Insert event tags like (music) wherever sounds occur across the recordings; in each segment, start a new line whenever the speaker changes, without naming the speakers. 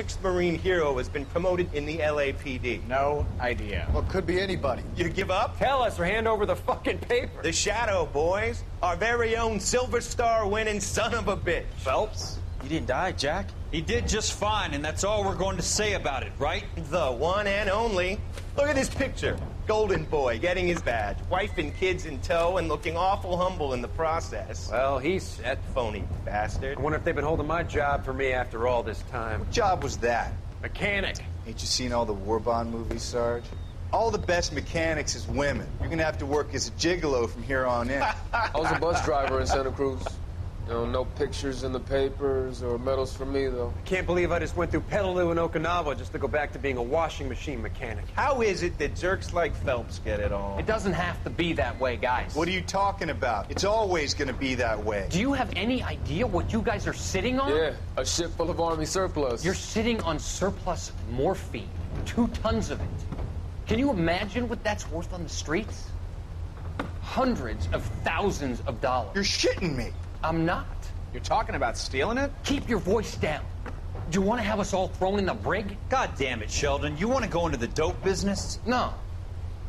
sixth Marine hero has been promoted in the LAPD.
No idea.
Well, it could be anybody.
You give up?
Tell us or hand over the fucking paper.
The Shadow, boys. Our very own Silver Star winning son of a bitch.
Phelps?
He didn't die, Jack.
He did just fine, and that's all we're going to say about it, right?
The one and only. Look at this picture. Golden boy getting his badge, wife and kids in tow, and looking awful humble in the process.
Well, he's set.
Phony bastard.
I wonder if they've been holding my job for me after all this time.
What job was that?
Mechanic.
Ain't you seen all the war bond movies, Sarge? All the best mechanics is women. You're gonna have to work as a gigolo from here on in. (laughs)
I was a bus driver in Santa Cruz. You know, no pictures in the papers or medals for me, though.
Can't believe I just went through Peleliu and Okinawa just to go back to being a washing machine mechanic.
How is it that jerks like Phelps get it all?
It doesn't have to be that way, guys.
what are you talking about? It's always gonna be that way.
Do you have any idea what you guys are sitting on?
Yeah, a ship full of Army surplus.
You're sitting on surplus morphine, two tons of it. Can you imagine what that's worth on the streets? Hundreds of thousands of dollars.
You're shitting me.
I'm not.
You're talking about stealing it?
Keep your voice down. Do you want to have us all thrown in the brig?
God damn it, Sheldon. You want to go into the dope business?
No.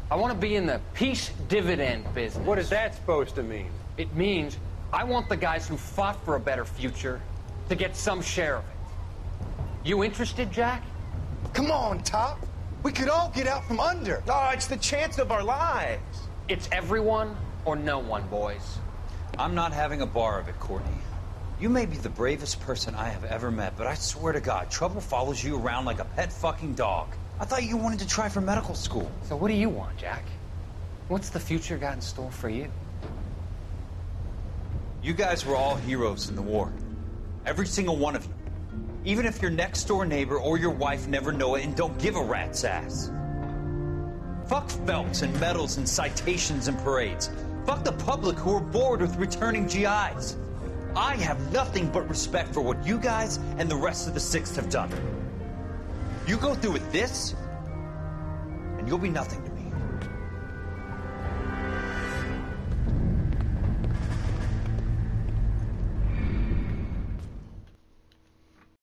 I want to be in the peace dividend business.
What is that supposed to mean?
It means I want the guys who fought for a better future to get some share of it. You interested, Jack?
Come on, Top. We could all get out from under.
Oh, it's the chance of our lives.
It's everyone or no one, boys.
I'm not having a bar of it, Courtney. You may be the bravest person I have ever met, but I swear to God, trouble follows you around like a pet fucking dog. I thought you wanted to try for medical school.
So what do you want, Jack? What's the future got in store for you?
You guys were all heroes in the war. Every single one of you. Even if your next door neighbor or your wife never know it and don't give a rat's ass. Fuck Phelps and medals and citations and parades. Fuck the public who are bored with returning GIs. I have nothing but respect for what you guys and the rest of the Sixth have done. You go through with this, and you'll be nothing to me.